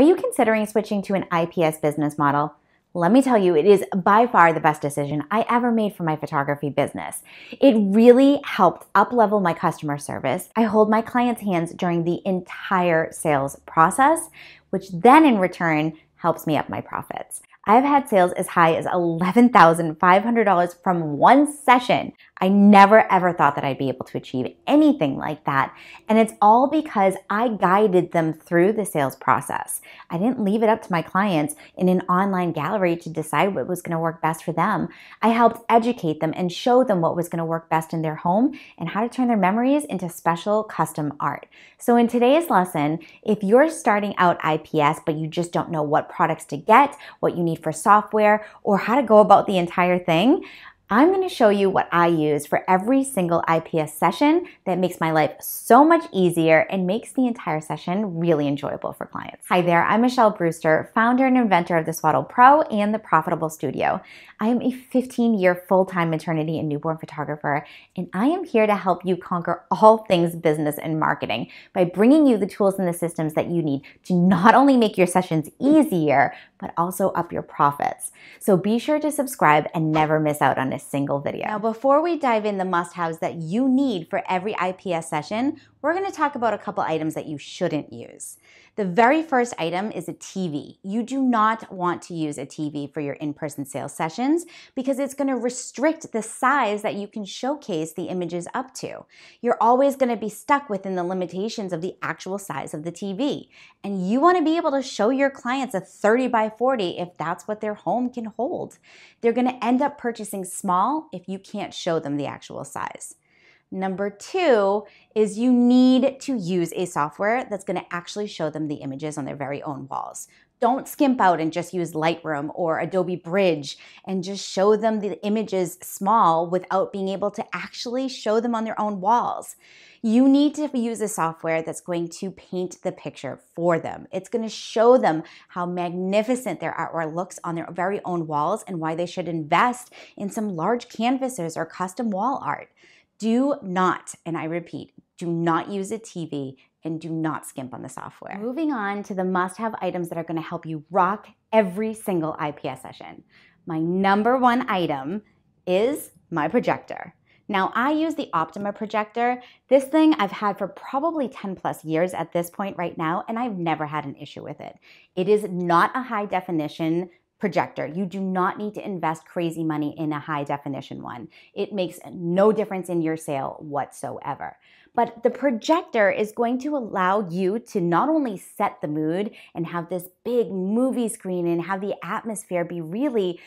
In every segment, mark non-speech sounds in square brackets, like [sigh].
Are you considering switching to an IPS business model? Let me tell you, it is by far the best decision I ever made for my photography business. It really helped uplevel my customer service. I hold my clients' hands during the entire sales process, which then in return helps me up my profits. I've had sales as high as $11,500 from one session. I never ever thought that I'd be able to achieve anything like that. And it's all because I guided them through the sales process. I didn't leave it up to my clients in an online gallery to decide what was going to work best for them. I helped educate them and show them what was going to work best in their home and how to turn their memories into special custom art. So in today's lesson, if you're starting out IPS but you just don't know what products to get, what you need for software, or how to go about the entire thing, I'm going to show you what I use for every single IPS session that makes my life so much easier and makes the entire session really enjoyable for clients. Hi there, I'm Michelle Brewster, founder and inventor of the Swaddle Pro and the Profitable Studio. I am a 15 year full time maternity and newborn photographer, and I am here to help you conquer all things business and marketing by bringing you the tools and the systems that you need to not only make your sessions easier, but also up your profits. So be sure to subscribe and never miss out on a single video. Now, before we dive in the must haves that you need for every IPS session, we're gonna talk about a couple items that you shouldn't use. The very first item is a TV. You do not want to use a TV for your in-person sales sessions because it's gonna restrict the size that you can showcase the images up to. You're always gonna be stuck within the limitations of the actual size of the TV. And you wanna be able to show your clients a 30 by 40 if that's what their home can hold. They're gonna end up purchasing small if you can't show them the actual size. Number two is you need to use a software that's going to actually show them the images on their very own walls. Don't skimp out and just use Lightroom or Adobe Bridge and just show them the images small without being able to actually show them on their own walls. You need to use a software that's going to paint the picture for them. It's going to show them how magnificent their artwork looks on their very own walls and why they should invest in some large canvases or custom wall art. Do not, and I repeat, do not use a TV and do not skimp on the software. Moving on to the must have items that are gonna help you rock every single IPS session. My number one item is my projector. Now, I use the Optoma projector. This thing I've had for probably 10 plus years at this point right now, and I've never had an issue with it. It is not a high definition projector. You do not need to invest crazy money in a high definition one. It makes no difference in your sale whatsoever. But the projector is going to allow you to not only set the mood and have this big movie screen and have the atmosphere be really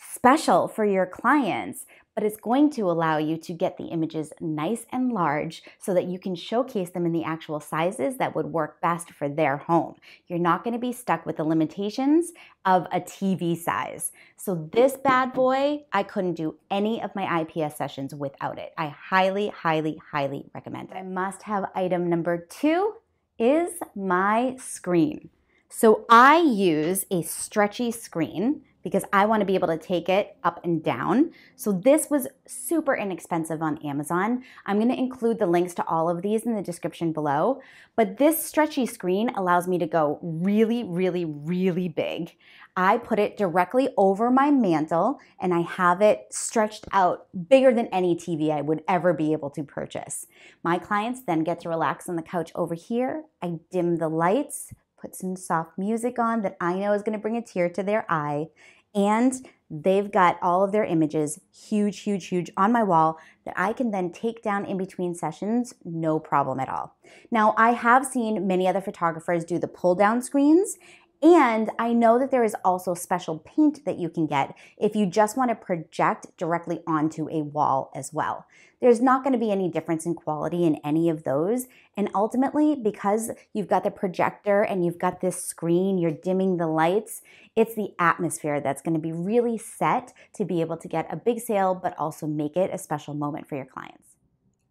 special for your clients, but it's going to allow you to get the images nice and large so that you can showcase them in the actual sizes that would work best for their home. You're not going to be stuck with the limitations of a TV size. So this bad boy, I couldn't do any of my IPS sessions without it. I highly, highly, highly recommend it. I must have item number two is my screen. So I use a stretchy screen because I want to be able to take it up and down. So this was super inexpensive on Amazon. I'm going to include the links to all of these in the description below. But this stretchy screen allows me to go really, really, really big. I put it directly over my mantle and I have it stretched out bigger than any TV I would ever be able to purchase. My clients then get to relax on the couch over here. I dim the lights, put some soft music on that I know is going to bring a tear to their eye. And they've got all of their images huge, huge, huge on my wall that I can then take down in between sessions, no problem at all. Now, I have seen many other photographers do the pull down screens, and I know that there is also special paint that you can get if you just want to project directly onto a wall as well. There's not going to be any difference in quality in any of those. And ultimately, because you've got the projector and you've got this screen, you're dimming the lights, it's the atmosphere that's going to be really set to be able to get a big sale, but also make it a special moment for your clients.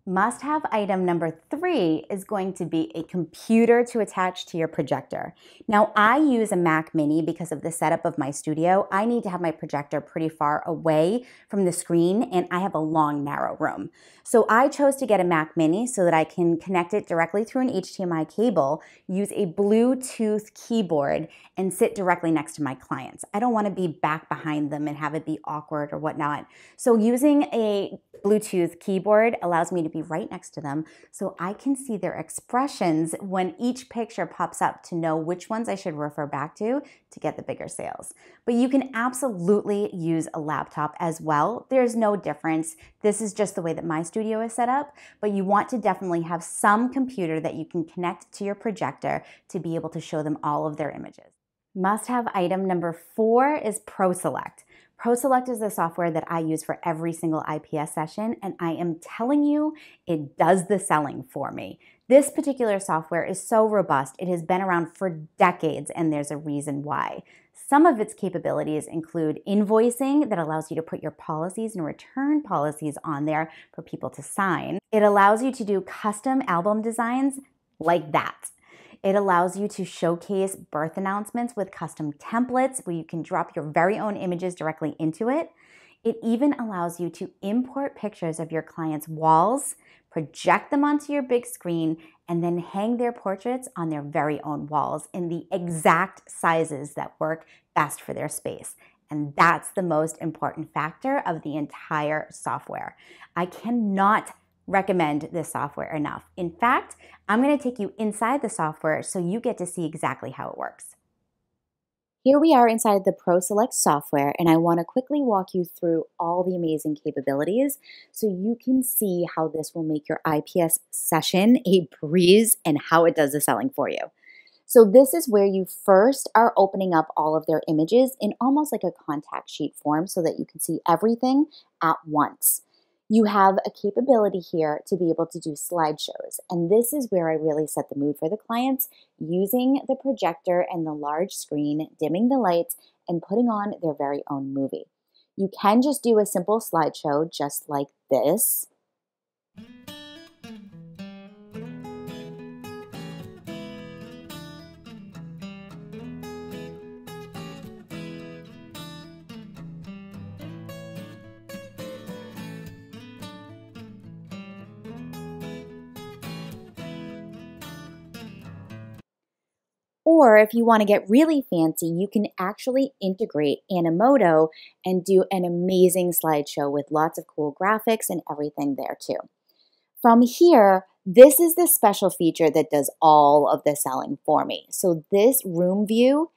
Must have item number three is going to be a computer to attach to your projector. Now, I use a Mac Mini because of the setup of my studio. I need to have my projector pretty far away from the screen, and I have a long, narrow room. So I chose to get a Mac Mini so that I can connect it directly through an HDMI cable, use a Bluetooth keyboard, and sit directly next to my clients. I don't want to be back behind them and have it be awkward or whatnot. So using a Bluetooth keyboard allows me to be right next to them so I can see their expressions when each picture pops up to know which ones I should refer back to to get the bigger sales. But you can absolutely use a laptop as well. There's no difference. This is just the way that my studio is set up, but you want to definitely have some computer that you can connect to your projector to be able to show them all of their images. Must have item number four is ProSelect. ProSelect is the software that I use for every single IPS session, and I am telling you, it does the selling for me. This particular software is so robust, it has been around for decades, and there's a reason why. Some of its capabilities include invoicing that allows you to put your policies and return policies on there for people to sign. It allows you to do custom album designs like that. It allows you to showcase birth announcements with custom templates where you can drop your very own images directly into it. It even allows you to import pictures of your clients' walls, project them onto your big screen, and then hang their portraits on their very own walls in the exact sizes that work best for their space. And that's the most important factor of the entire software. I cannot recommend this software enough. In fact, I'm going to take you inside the software so you get to see exactly how it works. Here we are inside the ProSelect software, and I want to quickly walk you through all the amazing capabilities so you can see how this will make your IPS session a breeze and how it does the selling for you. So, this is where you first are opening up all of their images in almost like a contact sheet form so that you can see everything at once you have a capability here to be able to do slideshows. And this is where I really set the mood for the clients using the projector and the large screen, dimming the lights, and putting on their very own movie. You can just do a simple slideshow just like this. Or if you want to get really fancy, you can actually integrate Animoto and do an amazing slideshow with lots of cool graphics and everything there too. From here, this is the special feature that does all of the selling for me. So this room view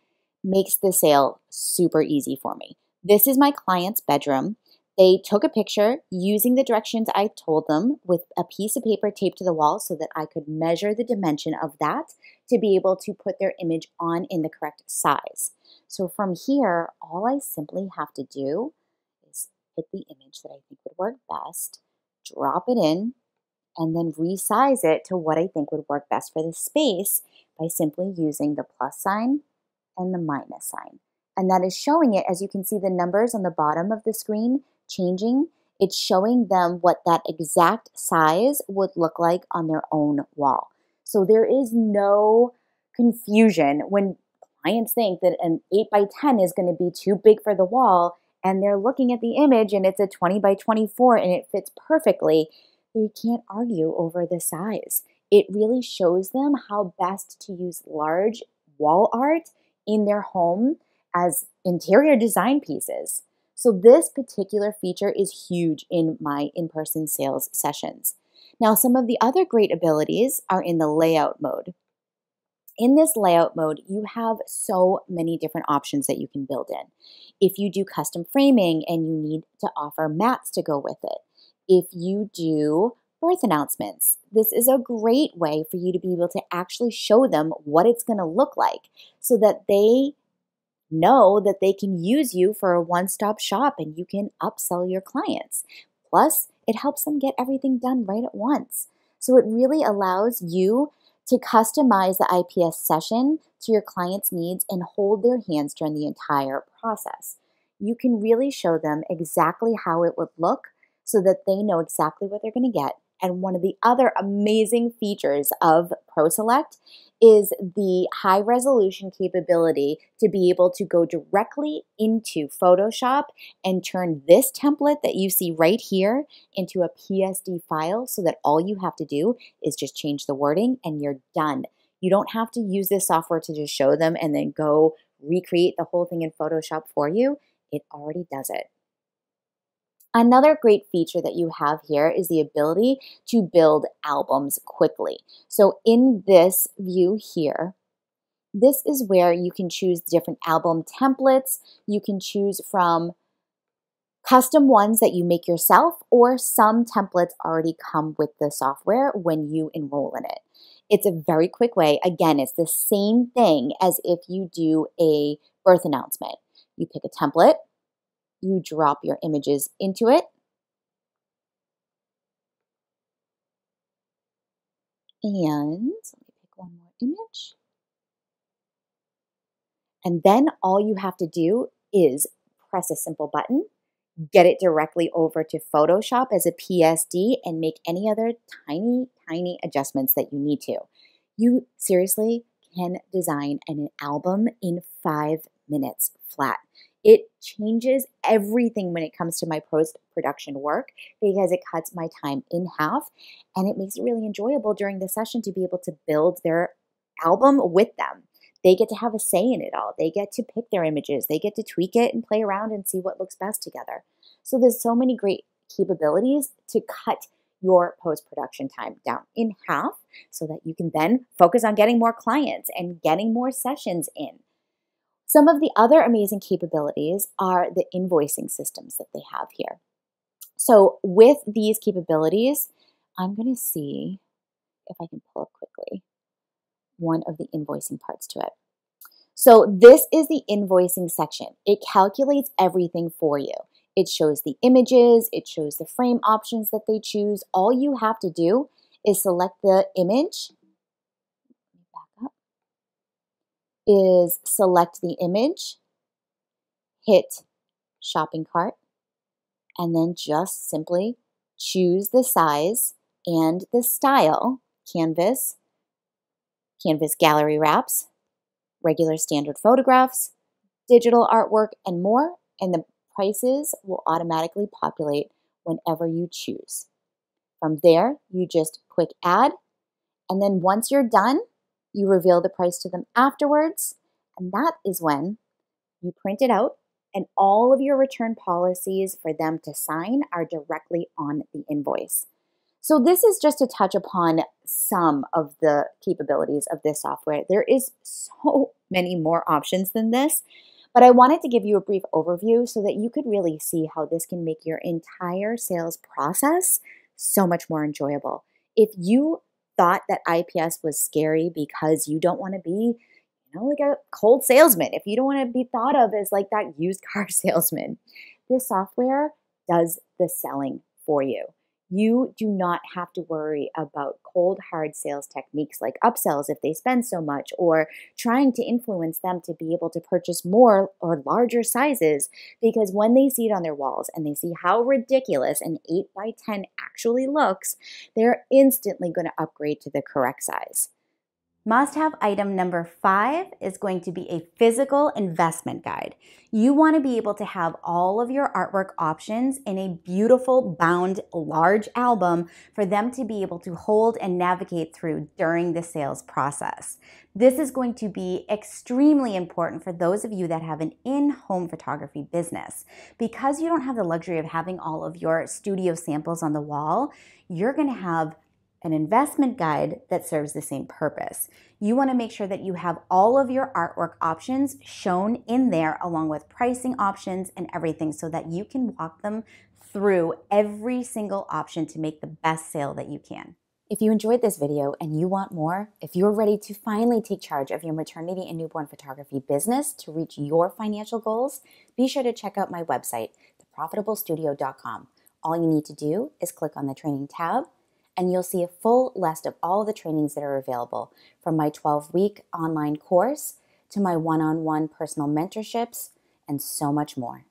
makes the sale super easy for me. This is my client's bedroom. They took a picture using the directions I told them with a piece of paper taped to the wall so that I could measure the dimension of that to be able to put their image on in the correct size. So from here, all I simply have to do is pick the image that I think would work best, drop it in, and then resize it to what I think would work best for the space by simply using the plus sign and the minus sign. And that is showing it, as you can see the numbers on the bottom of the screen, changing, it's showing them what that exact size would look like on their own wall. So there is no confusion when clients think that an 8 by 10 is going to be too big for the wall and they're looking at the image and it's a 20 by 24 and it fits perfectly. They can't argue over the size. It really shows them how best to use large wall art in their home as interior design pieces. So this particular feature is huge in my in-person sales sessions. Now, some of the other great abilities are in the layout mode. In this layout mode, you have so many different options that you can build in. If you do custom framing and you need to offer mats to go with it, if you do birth announcements, this is a great way for you to be able to actually show them what it's going to look like so that they know that they can use you for a one stop shop and you can upsell your clients. Plus, it helps them get everything done right at once. So it really allows you to customize the IPS session to your client's needs and hold their hands during the entire process. You can really show them exactly how it would look so that they know exactly what they're going to get And one of the other amazing features of ProSelect is the high resolution capability to be able to go directly into Photoshop and turn this template that you see right here into a PSD file so that all you have to do is just change the wording and you're done. You don't have to use this software to just show them and then go recreate the whole thing in Photoshop for you. It already does it. Another great feature that you have here is the ability to build albums quickly. So in this view here, this is where you can choose different album templates. You can choose from custom ones that you make yourself or some templates already come with the software when you enroll in it. It's a very quick way. Again, it's the same thing as if you do a birth announcement. You pick a template, you drop your images into it. And let me pick one more image. And then all you have to do is press a simple button, get it directly over to Photoshop as a PSD, and make any other tiny, tiny adjustments that you need to. You seriously can design an album in five minutes flat. It changes everything when it comes to my post production work because it cuts my time in half and it makes it really enjoyable during the session to be able to build their album with them. They get to have a say in it all. They get to pick their images, they get to tweak it and play around and see what looks best together. So there's so many great capabilities to cut your post production time down in half so that you can then focus on getting more clients and getting more sessions in. Some of the other amazing capabilities are the invoicing systems that they have here. So, with these capabilities, I'm going to see if I can pull up quickly one of the invoicing parts to it. So, this is the invoicing section. It calculates everything for you. It shows the images, it shows the frame options that they choose. All you have to do is select the image is select the image, hit shopping cart, and then just simply choose the size and the style, canvas, canvas gallery wraps, regular standard photographs, digital artwork, and more, and the prices will automatically populate whenever you choose. From there, you just click add, and then once you're done, you reveal the price to them afterwards, and that is when you print it out and all of your return policies for them to sign are directly on the invoice. So, this is just to touch upon some of the capabilities of this software. There is so [laughs] many more options than this, but I wanted to give you a brief overview so that you could really see how this can make your entire sales process so much more enjoyable. If you thought that IPS was scary because you don't want to be, you know, like a cold salesman, if you don't want to be thought of as like that used car [laughs] salesman, this software does the selling for you you do not have to worry about cold hard sales techniques like upsells if they spend so much or trying to influence them to be able to purchase more or larger sizes because when they see it on their walls and they see how ridiculous an 8 by 10 actually looks they're instantly going to upgrade to the correct size Must have item number five is going to be a physical investment guide. You want to be able to have all of your artwork options in a beautiful bound large album for them to be able to hold and navigate through during the sales process. This is going to be extremely important for those of you that have an in home photography business. Because you don't have the luxury of having all of your studio samples on the wall, you're going to have an investment guide that serves the same purpose. You want to make sure that you have all of your artwork options shown in there, along with pricing options and everything, so that you can walk them through every single option to make the best sale that you can. If you enjoyed this video and you want more, if you're ready to finally take charge of your maternity and newborn photography business to reach your financial goals, be sure to check out my website, theprofitablestudio.com. All you need to do is click on the training tab and you'll see a full list of all the trainings that are available from my 12 week online course to my one on one personal mentorships and so much more.